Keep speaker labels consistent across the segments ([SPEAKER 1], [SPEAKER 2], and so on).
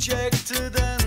[SPEAKER 1] rejected and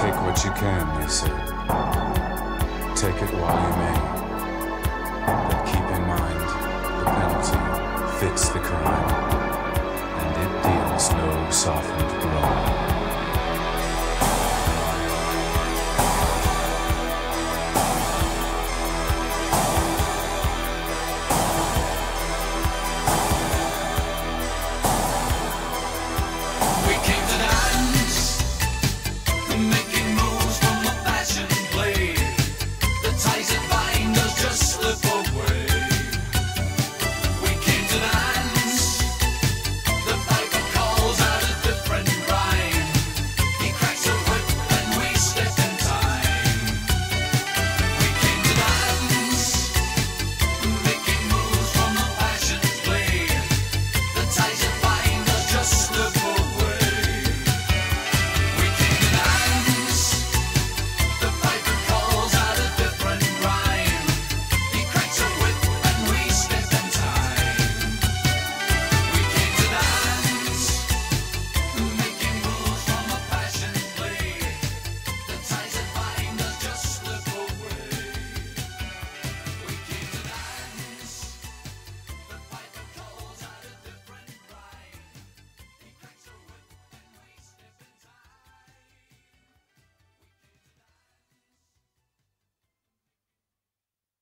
[SPEAKER 2] Take what you can, they say. Take it while you may. But keep in mind, the penalty fits the crime, and it deals no softened blow.